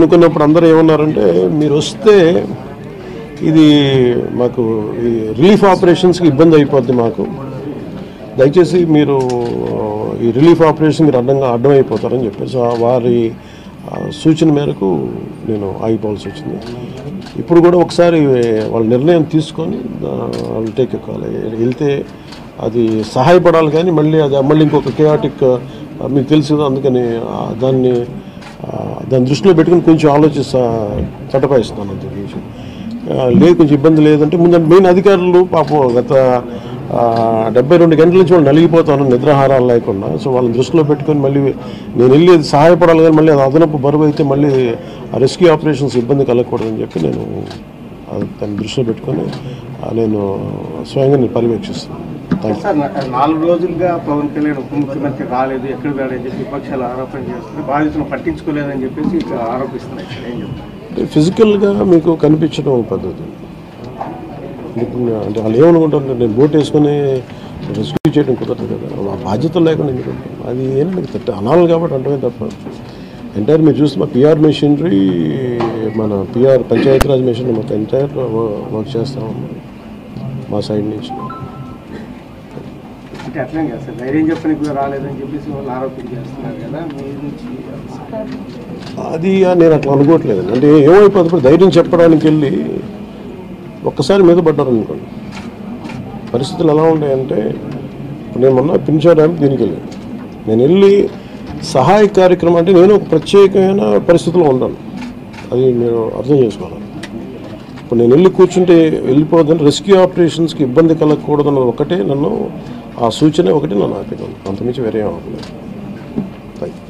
అనుకున్నప్పుడు అందరూ ఏమన్నారంటే మీరు వస్తే ఇది మాకు ఈ రిలీఫ్ ఆపరేషన్స్కి ఇబ్బంది అయిపోద్ది మాకు. దయచేసి మీరు ఈ రిలీఫ్ ఆపరేషన్ మీరు అడ్డంగా అడ్డం అయిపోతారని చెప్పేసి ఆ వారి సూచన మేరకు నేను ఆగిపోవాల్సి వచ్చింది. ఇప్పుడు కూడా ఒకసారి వాళ్ళ నిర్ణయం తీసుకొని వాళ్ళు టేక్ ఎక్కాలి వెళ్తే అది సహాయపడాలి కానీ మళ్ళీ అది మళ్ళీ ఇంకొక కేయాటిక్ మీకు తెలుసు అందుకని దాన్ని దాన్ని దృష్టిలో పెట్టుకుని కొంచెం ఆలోచిస్తా తటపాయిస్తున్నాను అంతే విషయం లేదు కొంచెం ఇబ్బంది లేదంటే ముందు మెయిన్ అధికారులు పాపం గత డెబ్బై రెండు గంటల నుంచి వాళ్ళు నలిగిపోతాను నిద్రాహారాలు లేకుండా. సో వాళ్ళని దృష్టిలో పెట్టుకొని మళ్ళీ నేను వెళ్ళి సహాయపడాలి కానీ మళ్ళీ అది అదనపు బరువు అయితే మళ్ళీ ఆ రెస్క్యూ ఆపరేషన్స్ ఇబ్బంది కలగకూడదని చెప్పి నేను దాన్ని దృష్టిలో పెట్టుకొని నేను స్వయంగా నేను పర్యవేక్షిస్తాను నాలుగు రోజులుగా పవన్ కళ్యాణ్ ఉప ముఖ్యమంత్రి రాలేదు ఎక్కడ రాలేదని చెప్పి విపక్షాలు ఆరోపణ చేస్తున్నాయి బాధితులను పట్టించుకోలేదని చెప్పేసి ఆరోపిస్తున్నాయి ఫిజికల్గా మీకు కనిపించడం పద్ధతి. అంటే వాళ్ళు ఏమనుకుంటారు నేను బోట్ వేసుకొని రెస్క్యూ చేయడం కుదరదు కదా. ఆ బాధ్యత లేకుండా ఎందుకు? అది ఏంటంటే తట్ట అనాలి కాబట్టి అంటమే తప్ప. ఎంటైర్ మీరు చూస్తే మా పిఆర్ మెషినరీ మన పిఆర్ పంచాయతీరాజ్ మెషినరీ మొత్తం ఎంటైర్ వర్క్ చేస్తాం మా సైడ్ నుంచి. అంటే అట్లనే కదా సార్. ధైర్యం చెప్పని కూడా రాలేదని చెప్పేసి వాళ్ళు ఆరోపణ చేస్తున్నారు కదా. మీ నుంచి అది నేను అట్లా అనుకోవట్లేదు. అంటే ఏమైపోతుంది ఇప్పుడు ధైర్యం చెప్పడానికి వెళ్ళి ఒక్కసారి మీద పడ్డారు అనుకోండి. పరిస్థితులు ఎలా ఉన్నాయంటే ఇప్పుడు నేను మొన్న పింఛా దీనికి వెళ్ళాను. నేను వెళ్ళి సహాయ కార్యక్రమం అంటే నేను ఒక ప్రత్యేకమైన పరిస్థితిలో ఉన్నాను. అది మీరు అర్థం చేసుకోవాలి. ఇప్పుడు నేను వెళ్ళి కూర్చుంటే వెళ్ళిపోదని రెస్క్యూ ఆపరేషన్స్కి ఇబ్బంది కలగకూడదన్నది ఒకటే. నన్ను ఆ సూచన ఒకటి నన్ను ఆపేదాను అంతమించి వేరే ఏం అవ్వలేదు. Thank you